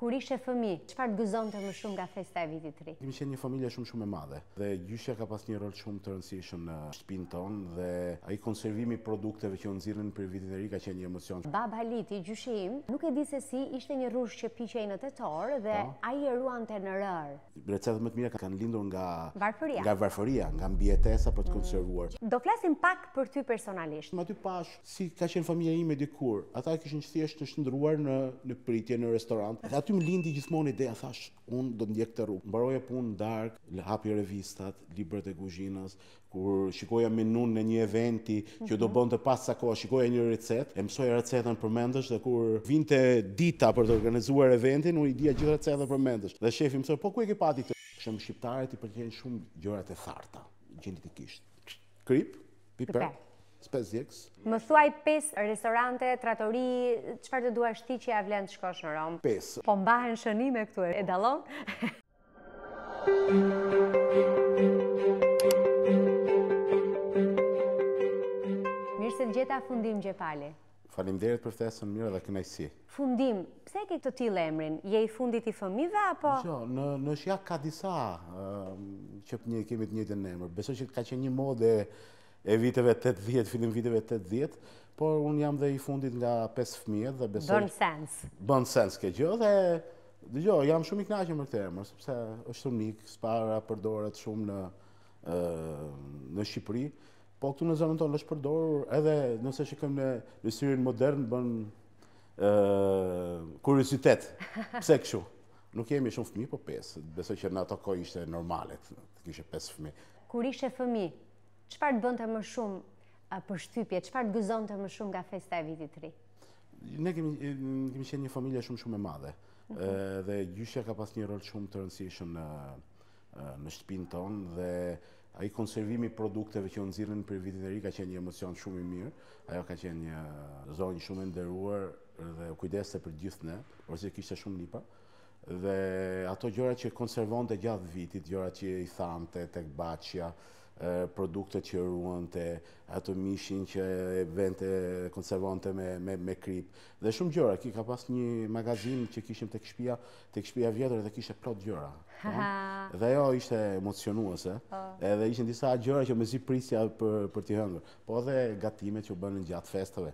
Kur ishe fëmijë, çfarë të gëzonte më shumë nga festa e Vitit të Ri? Kemi qenë një familje shumë shumë e madhe dhe gjyshja ka pas një rol shumë të rëndësishëm në shtëpinë tonë dhe ai konservimi i produkteve që u nxirrnin për Vitin e Ri ka qenë një emocion. Bab Haliti, gjyshi im, nuk e di se si, ishte një rrush që piqej në tetor dhe ai e ruante në rërë. Recetat më të mira kanë lindur nga varfëria, nga mbijetesa për të konservuar. Do flasim pak për ty personalisht. Aty pashë Si ka qenë familja ime dikur, ata kishin thjesht të shndërruar në në pritje në restorant. Dhe aty më lindi gjithmonë ideja, thashë, unë do të ndjek këtë rrugë. Mbaroja punë në darkë, hapi revistat, librat e kuzhinës, kur shikoja menunë e një eventi që do bënte pas ca kohe, shikoja një recetë, e mësoja recetën përmendësh dhe kur vinte dita për të organizuar eventin, unë i dija gjithë recetën përmendësh. Dhe shefi më thoshte, po ku e ke parë ti këtë? Shembull, shqiptarët i pëlqejnë shumë gjërat e tharta, gjenetikisht. Kripë, Piper, spezie. Më thuaj pesë restorante, tratori, çfarë të duash ti që ia vlen të shkosh në Romë. Pesë. Po mbahen shënime këtu e dallon. Mirë se të gjeta Fundim Gjepali. Faleminderit për ftesën, Mira, dhe kënaqësi. Fundim, pse e ke të tillë emrin? Je i fundit i fëmijëve apo? Jo, në në Shijak ka disa që kemi të njëjtin emër. Besoj që ka qenë një modë e viteve 80, fillim viteve 80, por unë jam dhe i fundit nga pesë fëmijët dhe besoj Bën sens. Bën sens kjo gjë dhe dëgjo, jam shumë i kënaqur me këtë emër sepse është unik, s'para përdoret shumë në në Shqipëri Po këtu në zonën tonë është përdorur edhe nëse shikojmë me syrin modern bën kuriozitet. Pse kështu? Nuk jemi shumë fëmijë, po pesë. Besoj që në ato kohë ishte normale të kishe pesë fëmijë. Kur ishe fëmijë, çfarë të bënte më shumë përshtypje, çfarë të gëzonte më shumë nga festa e vitit të ri? Ne kemi kemi qenë një familje shumë shumë e madhe. Mhm. Dhe gjyshja ka pas një rol shumë të rëndësishëm në në shtëpinë tonë dhe ai konservimi i produkteve që u nxirrnin për vitin e ri ka qenë një emocion shumë i mirë. Ajo ka qenë një zonjë shumë e nderuar dhe u kujdeste për gjithë ne, porse kishte shumë nipa. Dhe ato gjëra që konservonte gjatë vitit, gjëra që i thante tek baçja, produktet që ruante, ato mishin që e vente konservonte me me me krip, Dhe shumë gjëra, ki ka pas një magazinë që kishim tek shtëpia, tek shtëpia e vjetër dhe kishte plot gjëra. Dhe ajo ishte emocionuese, po, edhe ishin disa gjëra që mezi prisja për për t'i hëngër, po edhe gatimet që u bënin gjatë festave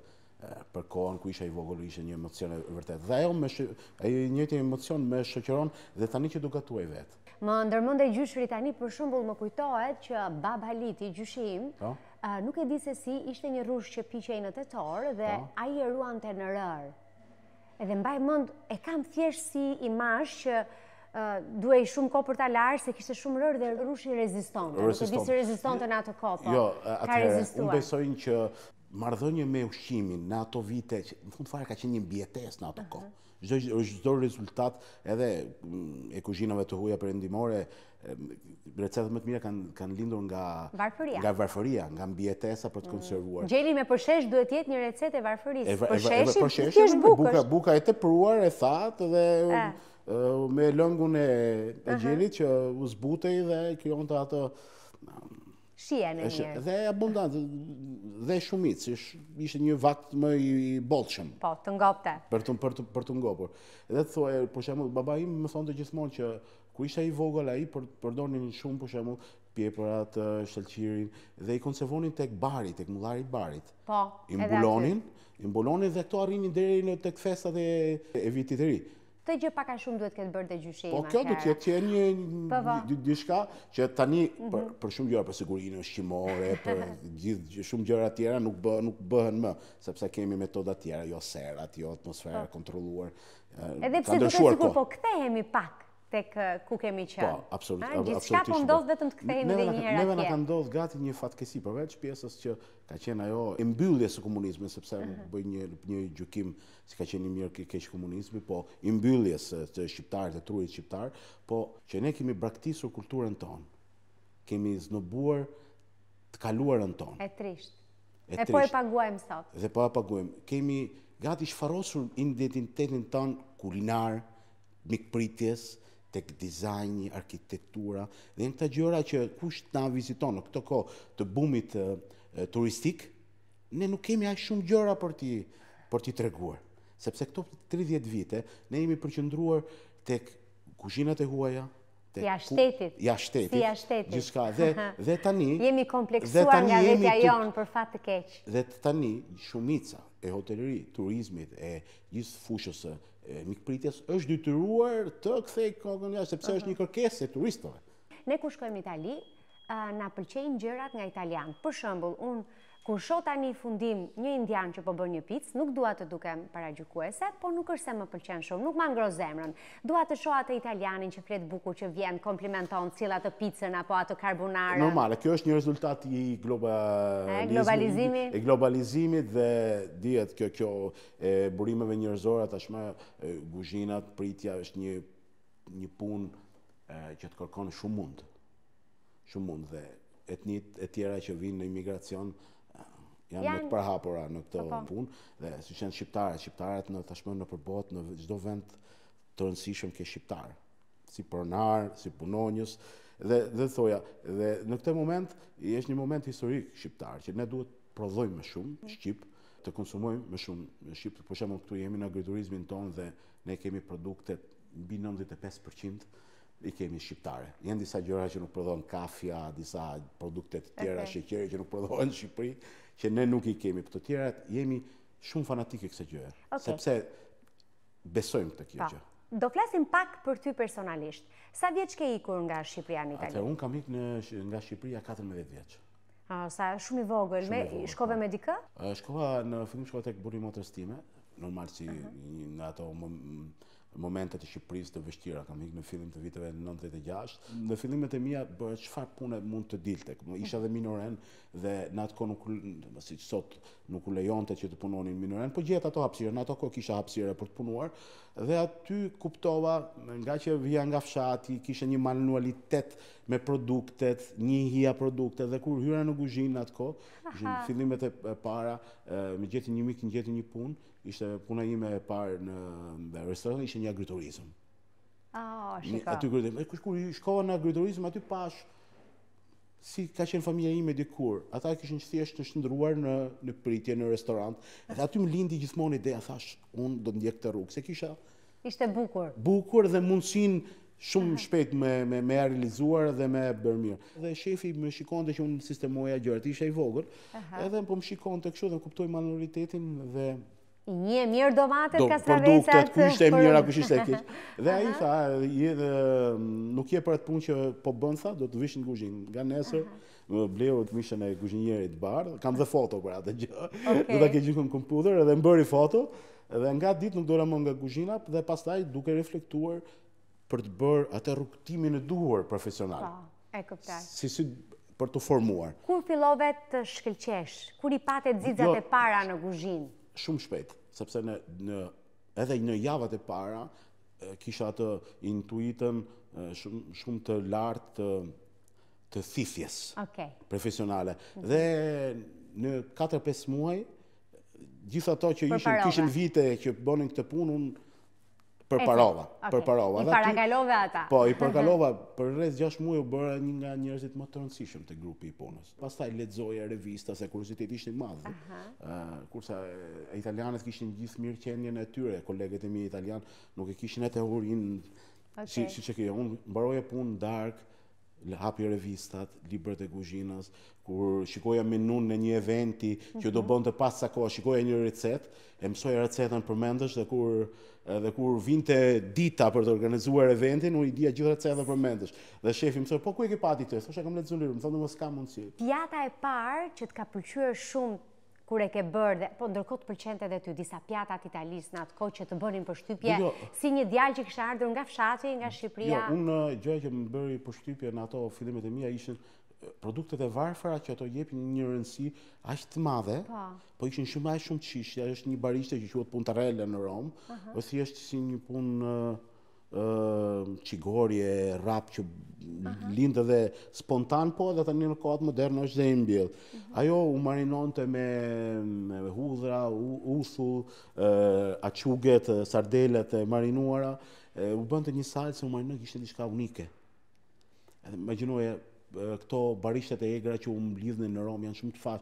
për kohën kur isha i vogël ishte një emocion e vërtetë. Dhe ajo i njëjti emocion më shoqëron dhe tani që do gatuaj vetë. Më ndërmende gjyshin tani për shembull më kujtohet që bab Haliti, gjyshi im, po. nuk e di se si ishte një rrush që piqej në tetor dhe po. ai e ruante në rërë. Edhe mbaj mend, e kam thjesht si imazh që duhej shumë kohë për ta larë, se kishte shumë rërë dhe rrushi reziston. Nuk e di se rezistonte në atë kohë, po. Jo, atëherë, unë besoj që marrëdhënia me ushqimin në ato vite, në fund fare ka qenë një mbijetesë në ato kohë. Çdo rezultat edhe e kuzhinave të huaja perëndimore, recetat më të mira kanë kanë lindur nga varfëria. Nga varfëria, nga mbijetesa për të mm. konservuar. Gjeli me përshesh duhet të jetë një recetë e varfërisë. Përsheshi, përsheshi është bukë. Buka, buka e tepruar e thatë dhe me lëngun e gjelit që u zbutej dhe krijonte atë Shijen e mirë. Dhe abundant, dhe shumicë, ishte një vakt më i bollshëm. Po, të ngopte. Për të, për të, për të ngopur. Dhe të thuash, për shembull, babai im më thoshte gjithmonë që kur ishte i vogël, ai për, përdonin shumë, për shembull, pjeprat, shalqirin, dhe i konservonin tek bari, tek mullari barit. Po, edhe aty. I mbulonin, i mbulonin dhe këto arrinin deri në tek festat e, e Vitit të Ri. Këtë gjë pak a shumë duhet të ketë bërë dhe gjyshi po, im atëherë. Po kjo duhet të ketë qenë një po, po. diçka që tani mhm. për shumë gjëra për sigurinë ushqimore, për gjithë shumë gjëra tjera nuk bëhen më, sepse kemi metoda tjera, jo serat, jo atmosfera po. e kontrolluar. Edhe pse duket sikur po kthehemi pak tek ku kemi qenë. Po, absolutisht. Gjithçka po ndodh vetëm të kthehemi dhe një herë atje. Neve na ka ndodh gati një fatkeqësi, përveç pjesës që ka qenë ajo e mbylljes në komunizëm, s'e, pa mhm. bërë një gjykim si ka qenë i mirë a i keq komunizmi, po i mbylljes së shqiptarit e trurit shqiptar, po që ne kemi braktisur kulturën tonë. Kemi snobuar të kaluarën tonë. E trishtë. E, po e paguajmë sot. Dhe po e paguajmë. Kemi gati shfarosur identitetin tonë kulinar, mikpritjen, tek dizajni, arkitektura, dhe janë këto gjëra që kush na viziton në këto kohë të bumit turistik, Ne nuk kemi aq shumë gjëra për t'i për t'i treguar, sepse këto 30 vite ne jemi përqendruar tek kuzhinat e huaja, tek jashtë shtetit, jashtë shtetit, si jashtë shtetit. Gjithçka dhe dhe tani jemi kompleksuar nga vetja jonë për fat të keq. Dhe tani shumica e hoteleri-turizmit, e gjithë fushës së mikpritjes është detyruar të kthejë kokën jashtë sepse është një kërkesë e turistëve. Ne kur shkojmë në Itali, na pëlqejnë gjërat nga italianët. Për shembull, unë kur shoh tani së fundmi një indian që po bën një picë, nuk dua të dukem paragjykuese, por nuk është se më pëlqen shumë, nuk ma ngroh zemrën. Dua të shoh atë italianin që flet bukur, që vjen, komplimenton, të sjell atë picën apo atë karbonarën. Normale, kjo është një rezultat i globalizimit, i globalizimit dhe dihet kjo kjo e burimeve njerëzore tashmë kuzhinat, pritja është një një punë që të kërkon shumë mund. Shumë mund dhe etnitë e tjera që vijnë në imigracion janë më të përhapura në këto po, po. punë dhe siç janë shqiptarët, shqiptarët tashmë nëpër botë në çdo vend të rëndësishëm ke shqiptarë si pronar, si punonjës, dhe, dhe thoja, dhe në këtë moment, është një moment historik shqiptar, që ne duhet prodhojmë më shumë, mm. shqip, të konsumojmë më shumë shqip. Për shembull, këtu jemi në agriturizmin tonë dhe ne kemi produktet mbi 95% i kemi shqiptare. Janë disa gjëra që nuk prodhohen, kafja, disa produkte të tjera, sheqeri që nuk prodhohen në Shqipëri, që ne nuk i kemi. Për të tjerat, jemi shumë fanatikë te kjo gjëja. Sepse besojmë te kjo gjë. Do flasim pak për ty personalisht. Sa vjeç ke ikur nga Shqipëria në Itali? Ate, unë kam ikë nga Shqipëria 14 vjeç. Sa shumë i vogël, shkove po. me dikë? Shkova në fillim shkova tek burri i motrës time, normal si në ato Momentet e Shqipërisë të vështira kam ikë në fillim të viteve 96. Në fillimet e mia bëra çfarë pune mund të dilte. Isha dhe minoren dhe në atë kohë nuk siç sot nuk u lejonte që të punonin minoren, po gjeta ato hapësira, në ato kohë kisha hapësira për të punuar dhe aty kuptova ngaqë vija nga fshati, kisha një manualitet me produktet, njihja produktet dhe kur hyra në kuzhinë në atë kohë, në fillimet e para, më gjeti një mik, më gjeti një punë Ishte puna ime e parë në restorant, ishte një agriturizëm. Oh, shiko. Aty kur, kur shkova në agriturizëm, aty pashë si ka qenë familja ime dikur. Ata e kishin thjesht të shndërruar në në pritje në restorant. Dhe aty më lindi gjithmonë ideja, thashë, unë do të ndjek këtë rrugë, se kisha Ishte bukur. Bukur dhe mundësinë shumë shpejt me, me, me e realizuar dhe me bërë mirë. Dhe shefi më shikonte që unë sistemoja gjërat, isha i vogël, edhe po më shikonte kështu dhe kuptoi manualitetin dhe... I njihje mirë domatet ka së revesat... Do ishte e mirë, kush ishte e kishë. Dhe ai tha, nuk je për atë punë që po bën, tha, do të vish në kuzhinë. Nga nesër, Më bleu këmishën e kuzhinierit të bardhë, kam dhe foto për atë gjë. Okay. Do ta kem diku në kompjuter edhe më bëri foto dhe nga ajo ditë nuk dola më nga kuzhina dhe pastaj duke reflektuar për të bërë atë rrugëtimin e duhur profesional. Po, e kuptoj. Si si për t'u formuar. Kur fillove të shkëlqesh? Kur i pate xixat jo, e para në kuzhinë? Shumë shpejt, sepse në në edhe në javët e para kisha atë intuitën shumë shumë të lartë të të thithjes profesionale. Mhm. Dhe në 4-5 muaj, gjithë ato që ishin, kishin vite që bonin këtë punë, unë përparova. Përparova. I parakalove ata. Po, i parakalova, për rreth 6 muaj u bëra një nga njerëzit më të rëndësishëm te grupi i punës. Pastaj lexoja revista, se kurioziteti ishte i madh. Kurse italianët kishin gjithë mirëqenien e tyre, kolegët e mi italianë, nuk e kishin eturinë, siç e kisha, unë mbaroja punë në darkë, hapja revistat, librat e kuzhinës, kur shikoja menunë e një eventi që do mhm. bëhej pas sa kohë, shikoja një recetë, e mësoja recetën përmendësh dhe kur dhe kur vinte dita për të organizuar eventin, unë i dija gjithë recetën përmendësh. Dhe shefi më thoshte, "Po ku e ke parë ti këtë?" Thosha, "Kam lexuar librin, më thoshte, "Mo s'ka mundësi." Pjata e parë që të ka pëlqyer shumë kur e ke bërë dhe, po ndërkohë të pëlqente dhe ty, disa pjata të Italisë në atë kohë që të bënin përshtypje, jo, jo. si një djalë që kishe ardhur nga fshati, nga Shqipria. Jo, unë uh, gjëja që më bëri përshtypje në ato fillimet e mia ishin uh, produktet e varfra që ato i jepnin një rëndësi aq të madhe, po, po ishin shumë, shumë të shijshme, është një barishte që quhet puntarelle në Romë, uh -huh. është si një punë, uh, çikorje, rrap që lind dhe spontan, po edhe tani në kohët moderne është dhe e mbjellë. Mhm. Ajo u marinonte me hudhra, uthull, açuget, sardelet e marinuara, u bënte një salcë, u marinonte, ishte diçka unike. Imagjinoje këto barishtet e egra që u mblidhnin në Romë janë shumë të fam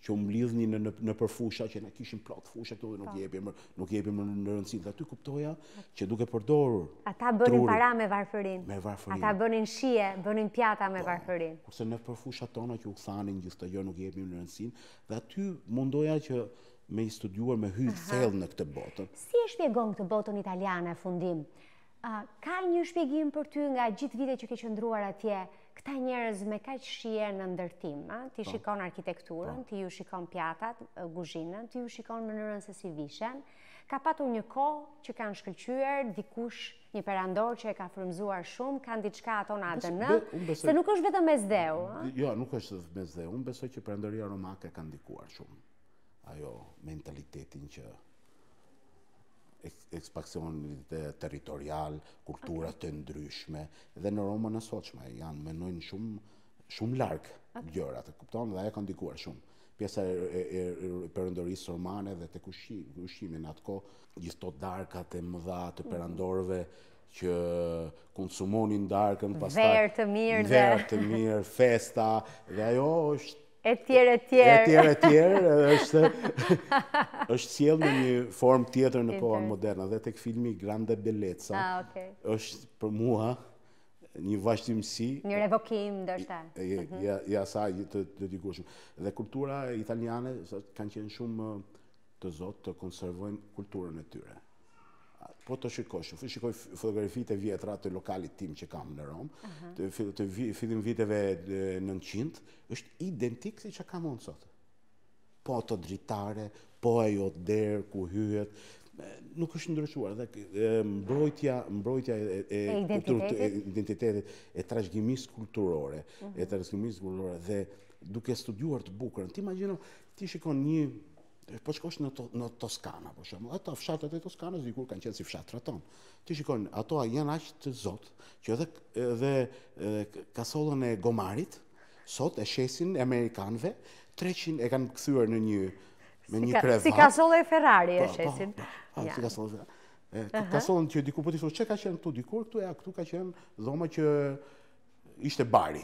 që u mblidhnin në nëpër fusha që ne kishim plot fusha këtu dhe nuk po. i jepim nuk i jepnim rëndësi dhe aty kuptoja që duke përdorur ata bënin para me varfërinë me varfërinë ata bënin shije bënin pjata me po. varfërinë kurse nëpër fushat tona që u thanin gjithë ato gjë nuk i jepnim rëndësi dhe aty mundoja që me i studiuar me hy thellë në këtë botën si e shpjegon këtë botën italiane fundim A ka një shpjegim për ty nga gjithë vitet që ke qëndruar atje, këta njerëz me kaq shije në ndërtim, a? Ti po. shikon arkitekturën, po. ti ju shikon pjatat, guzhinën, ti ju shikon mënyrën se si vishen. Ka patur një kohë që kanë shkëlqyer dikush një perandor që e ka frymëzuar shumë, kanë diçka ato në ADN, se nuk është vetëm Mesdheu, a? Jo, nuk është vetëm Mesdheu, unë besoj që perandoria romake ka ndikuar shumë. Ajo mentaliteti i ekspansionit territorial, kultura të ndryshme, dhe në Romën e sotshme, janë mendojnë shumë, shumë larg okay. gjërat, e kupton, dhe ajo ka ndikuar shumë. Pjesa e, e, e perandorisë romane dhe tek ushqimi, në atë kohë, gjithë ato darkat e mëdha të mhm. perandorëve, që konsumonin darkën, pastaj verë të mirë, verë të mirë, festa, dhe ajo është Etj, etj. Etj, etj, është është sjell në një formë tjetër në kohën moderne dhe tek filmi Grande Bellezza. Ah, okay. Është për mua një vazhdimësi, një revokim ndoshta. Mhm. Ja, ja, asaj të të dikurshmes. Dhe kultura italiane kanë qenë shumë të zot të konservojnë kulturën e tyre. po të shikosh, shikoj fotografitë e vjetra të lokalit tim që kam në Romë, të fillim viteve 900, është identik siç e kam unë sot. Po ato dritare, po ajo derë, ku hyhet, nuk është ndryshuar. Mbrojtja e identitetit, e trashëgimisë kulturore, e trashëgimisë kulturore, dhe duke studiuar të bukurën, ti imagjino, ti shikon një Po shkosh në, to, në Toskana, për shembull, ato fshatrat e Toskanës dikur kanë qenë si fshatrat tona. Ti shikon, ato janë aq të zotë, që edhe, edhe, edhe kasollën e gomarit, sot e shesin amerikanëve, 300 e kanë kthyer në një, me një krevat. Si kasollë e Ferrarit e po, po, shesin. Po, po, si kasollë e Ferrarit. Kasollën që dikur, po të thotë, që ka qenë këtu dikur, këtu e këtu ka qenë dhoma që Ishte bari.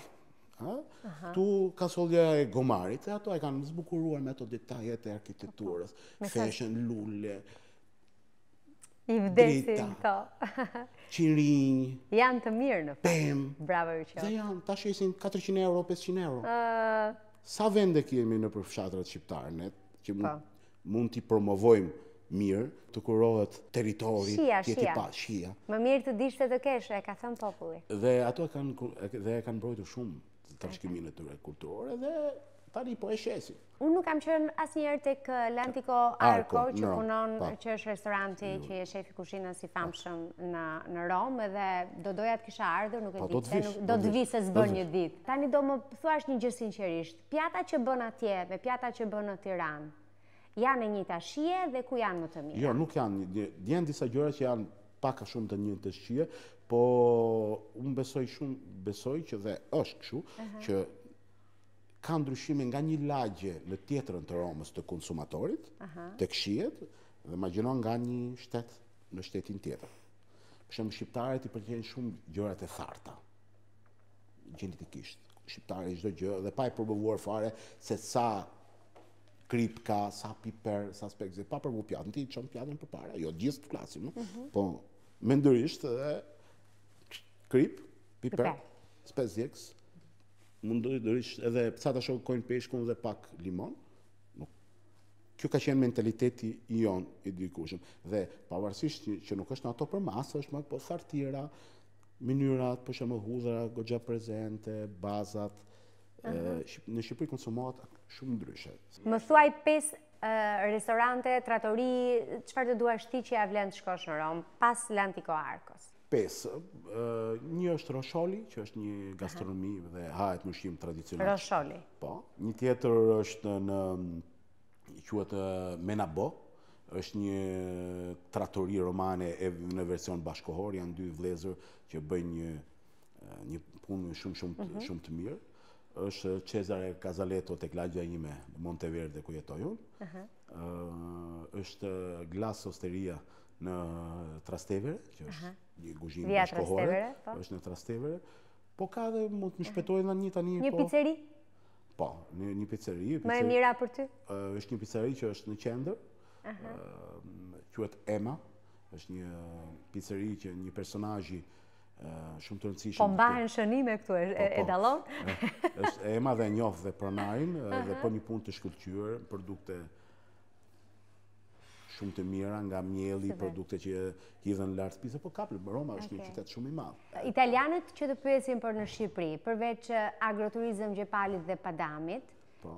Këtu kasollja e gomarit, e ato e kanë zbukuruar me ato detajet e arkitekturës, feshen, lulle, I vdesin këto. Qirinj. Janë të mirë në fakt. Bravo ju qoftë. Dhe janë, ta shesin 400 euro, 500 euro. Sa vende kemi nëpër fshatrat shqiptare, ne, që mund po. Mund t'i promovojmë mirë, të kurohet territori, Shija, tjeti shija. pa, shija. Më mirë të dish se të kesh, e ka thënë populli. Dhe ato e kanë ku- e- dhe e kanë mbrojtur shumë trashëgiminë e tyre kulturore dhe tani po e shesin. Unë nuk kam qenë asnjëherë tek eh, L'Antico Arco, Arco, që në Romë, punon, po. që është restoranti që je shefi i kuzhinës i famshëm në në Romë dhe do doja të kisha ardhur, nuk e Po, di do të pse vish, nuk do do të të vish, vish se s'bën një ditë. Tani do më thuash një gjë sinqerisht. Pjata që bën atje dhe pjata që bën në Tiranë janë e njëjta shije dhe ku janë më të mira? Jo, nuk janë, janë disa gjëra që janë pak a shumë e njëjta shije, po unë besoj shumë, besoj që dhe është kështu, që ka ndryshime nga një lagje në tjetrën të Romës të konsumatorit, tek shijet, dhe imagjino nga një shtet në shtetin tjetër. Për shembull shqiptarët i pëlqejnë shumë gjërat e tharta. gjenetikisht shqiptari çdo gjë dhe pa e provuar fare se sa krip ka, sa piper, sa spec të zi, pa provu pjatën, t'i çon pjatën përpara, jo gjithë të flasim, mm -hmm. po mundësisht dhe krip, piper, spec djegës, mundësisht edhe sa të shikojnë peshkun dhe pak limon, ky ka qenë mentaliteti i jonë i dikurshëm. Dhe pavarësisht që nuk është në ato përmasa, është më po thartira, Mënyrat, për shembull hudhra, goxha prezente, bazat, në Shqipëri konsumohet shumë ndryshe. Më thuaj pesë restorante, tratori, çfarë të duash ti që ia vlen të shkosh në Romë, pas L'Antico Arco-s? Pesë. Një është Roscioli, që është një gastronomi dhe hahet një ushqim tradicional. Roscioli. Po. Një tjetër është në quhet Menabo, është një tratori romane në version bashkëkohor, janë dy vëllezër që bëjnë një, një punë shumë, shumë, mhm. shumë të mirë. është Cesare Casaletto tek lagjja ime në Monteverde ku jetoj unë. është Glass Hostaria në Trastevere, që është një guzhinë bashkëkohore. Po. është në Trastevere. Po ka dhe mund të më shpëtojnë tani. Një po. piceri? Po, një piceri. Më e mira për ty? është një piceri që është në qendër, quhet Emma, është një piceri që një personazhi shumë të rëndësishëm. Po mbahen shënime këtu, e po, po. dallon? Emma dhe njoh dhe pronarin, dhe po një punë të shkëlqyer, produkte shumë të mira nga mielli, produkte që hidhen lart picës, po kapë, Roma është një qytet shumë i madh. Italianët që të pyesin për në Shqipëri, përveç Agroturizëm Gjepalit dhe Padamit, po.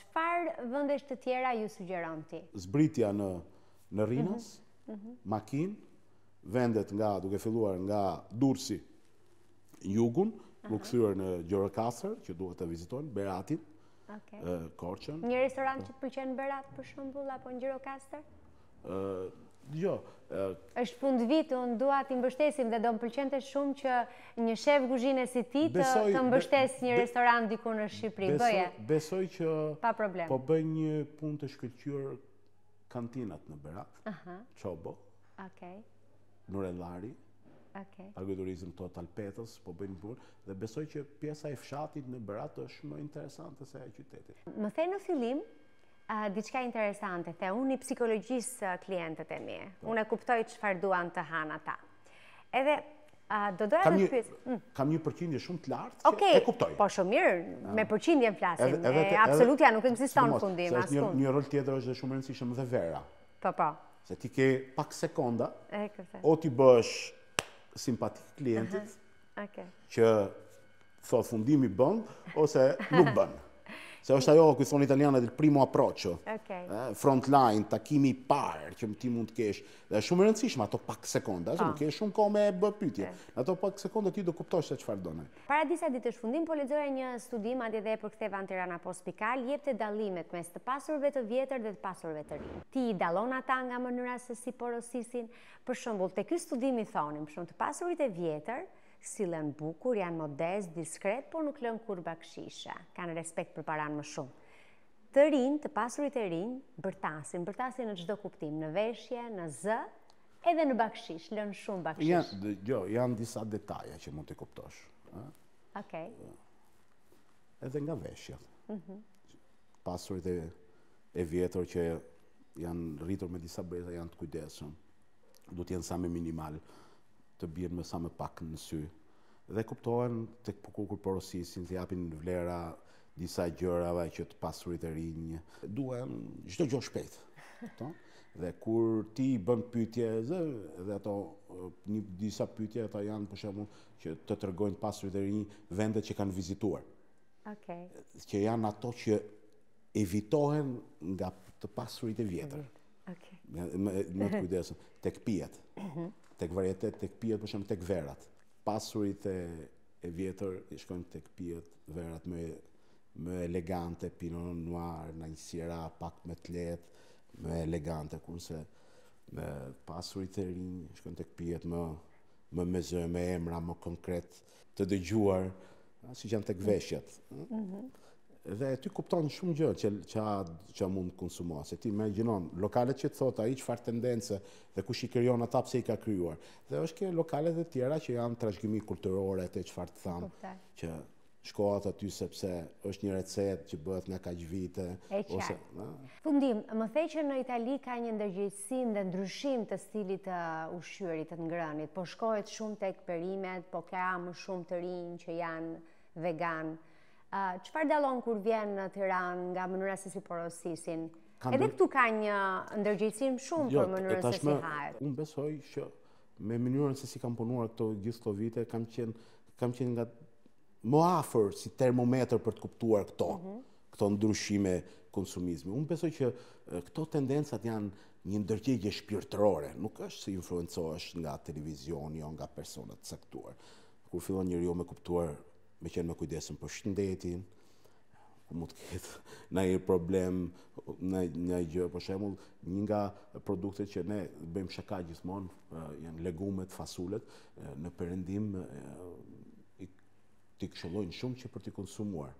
çfarë vendesh të tjera u sugjeron ti? Zbritja në mhm, Rinas, mhm. makinë, vendet nga, duke filluar nga Durrësi, jugun, me u kthyer në Gjirokastër, që duhet të vizitojnë, Beratin, Korçën. Një restorant që të pëlqen në Berat për shembull apo në Gjirokastër? Jo. Është fundvit, unë dua t'i mbështesim dhe do më pëlqente shumë që një shef kuzhine si ti të mbështesë një restorant diku në Shqipëri. Bëje. Besoj që pa problem. Po bëjnë punë të shkëlqyer kantinat në Berat. Aha. Çobo. Okej. Nurellari, okay. agroturizm te Alpeta, po bëjnë punë, dhe besoj që pjesa e fshatit në Berat është më interesante se e qytetit. Më the në fillim, uh, diçka interesante, the unë i psikologjis klientët e mi, po. unë e kuptoj çfarë duan të hanë ata. Edhe do doja të pyes. Mm. Kam një përqindje shumë të lartë që okay, e kuptoj. Po shumë mirë, ah. me përqindje flasim. Edhe, edhe, e, absolutja nuk ekziston në fund askund. Një, një rol tjetër është dhe shumë i rëndësishëm dhe vera. Po, po. Se ti ke pak sekonda, o t'i bëhesh simpatik klientit, që thotë në fund bën ose nuk bën. Se është ajo, ku thonë italianët, il primo approccio, front line, takimi i parë, që ti mund të kesh, dhe shumë e rëndësishme, ato pak sekonda, se po. nuk ke shumë kohë me bë pyetje, ato pak sekonda ti do kuptosh se çfarë donin. Para disa ditësh fundim po lexoja një studim, madje dhe e përktheva në tiranapost.al, jepte dallimet mes të pasurve të vjetër dhe të pasurve të rinj. Ti i dallon ata nga mënyra se si porosisin? Për shembull, te ky studimi thonin, për shembull, të pasurit e vjetër sillen bukur, janë modest, diskret, por nuk lënë kurrë bakshishe, kanë respekt për paranë më shumë. Të rinjtë, të pasurit e rinj, bërtasin, bërtasin në çdo kuptim, në veshje, në zë, Edhe në bakshish, lënë shumë bakshish. Jo, janë disa detaja që mund t'i kuptosh. Okej. Edhe nga veshjet. Mhm. Pasurit e vjetër që janë rritur me disa breza, janë të kujdesshëm. Duan të jenë sa më minimal, të bien më sa më pak në sy. Dhe kuptohen te kur kur porosisin, të japin vlera disa gjërave që të pasurit e rinj duan çdo gjë shpejt. Kupton? Dhe kur ti i bën pyetje dhe, dhe ato në disa pyetje ato janë për shembull që të tregojnë pasurit e rinj vendet që kanë vizituar. Okej. Okay. Që janë ato që evitohen nga të pasurit e vjetër. Okej. Okay. Më më të kujdesshëm tek pijet. Mhm. Tek varietet, tek pijet për shembull tek verat. Pasurit e e vjetër shkojnë tek pijet verat më më elegante pinot noir ndonjë syrah pak më të lehtë më elegante kurse me pasurit e rinj shkojnë tek pijet më më me zë me emra më konkret të dëgjuar siç janë tek veshjet mm -hmm. Dhe ti kupton shumë gjë që që që mund të konsumosh, se ti imagjinon lokalet që thotë ai çfarë tendence dhe kush i krijon ata pse i ka krijuar. Dhe është ke lokalet e tjera që janë trashëgimi kulturore të çfarë të them që shkohet aty sepse është një recetë që bëhet nga kaq vite ose ëh. Fundim, më the që në Itali ka një ndërgjegjësim dhe ndryshim të stilit të ushqyerit të ngrënit, po shkohet shumë tek perimet, po ka më shumë të rinj që janë vegan. Çfarë dallon kur vjen në Tiranë nga mënyra se si porosisin? Edhe këtu ka një ndërgjegjësim shumë jo, për mënyrën se si hahet. Unë besoj që me mënyrën se si kam punuar këto gjithë këto vite, kam qenë kam qenë nga më afër si termometër për të kuptuar këto, mhm. këto ndryshime konsumizmi. Unë besoj që këto tendencat janë një ndërgjegje shpirtërore, nuk është se influencohesh nga televizioni o nga persona të caktuar. Kur fillon njeriu me kuptuar me qenë më i kujdesshëm për shëndetin, ku mund të ketë ndonjë problem, ndonjë gjë, për shembull, një nga produktet që ne bëjmë shaka gjithmonë, janë legumet, fasulet, në perëndim t'i këshëllojnë shumë që për t'i konsumuar.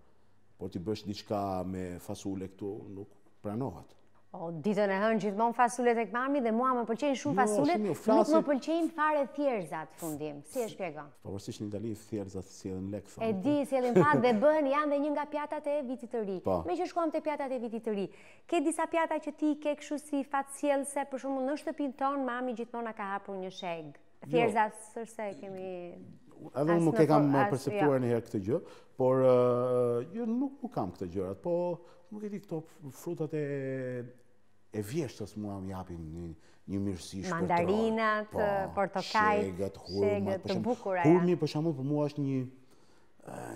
Por t'i bësh diçka me fasule këtu, nuk pranohet. O, ditën e hënë gjithmonë fasule tek mami dhe mua më pëlqejnë shumë jo, fasulet, jo, nuk më pëlqejnë fare thjerëzat fundim. Si e shpjegon? Pavarësisht në Itali thjerëzat sjellin lek thonë. E di, po. sjellin fat dhe bëhen janë dhe një nga pjatat e vitit të ri. Po. Meqë shkuam te pjatat e vitit të ri. Ke disa pjata që ti ke kështu si fatsjellëse, për shembull në shtëpinë tonë mami gjithmonë na ka hapur një shegë. Thjesht jo. sepse kemi... Edhe unë nuk e kam perseptuar jo. njëherë këtë gjë, por jo nuk nuk kam këto gjërat, po nuk e di këto frutat e e vjeshtës mua më japin një një mirësi shpirtërore. Mandarinat, po, portokajtë, shegët, hurmat, të bukura. Hurmi për shembull për mua është një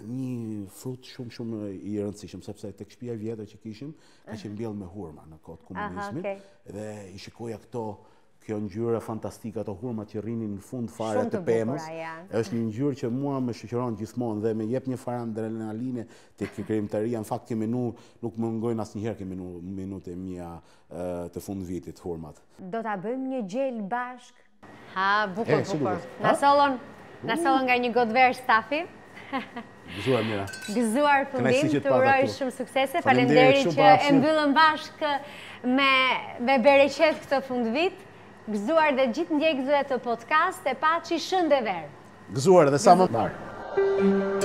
një frut shumë shumë i rëndësishëm sepse tek shtëpia e vjetër që kishim ka qenë mbjellë me hurma në kohë të komunizmit dhe i shikoja këto Kjo ngjyrë fantastike, ato hurmat që rrinin në fund fare të pemës, është një ngjyrë që mua më shoqëron gjithmonë dhe më jep një farë adrenaline të krijimtaria. Në fakt te menu, nuk mungojnë asnjëherë te menutë e mia të fundvitit hurmat. Do ta bëjmë një gjellë bashkë. Ha, bukur, bukur. Na sollën, na sollën nga një gotë verë stafi. Gëzuar Mira. Gëzuar fundim, të uroj shumë suksese. Faleminderit që e mbyllëm bashkë me me bereqet këtë fundvit. Gëzuar dhe gjithë ndjekësve të podcast e paçi shend e verë. Gëzuar dhe sa më mbarë.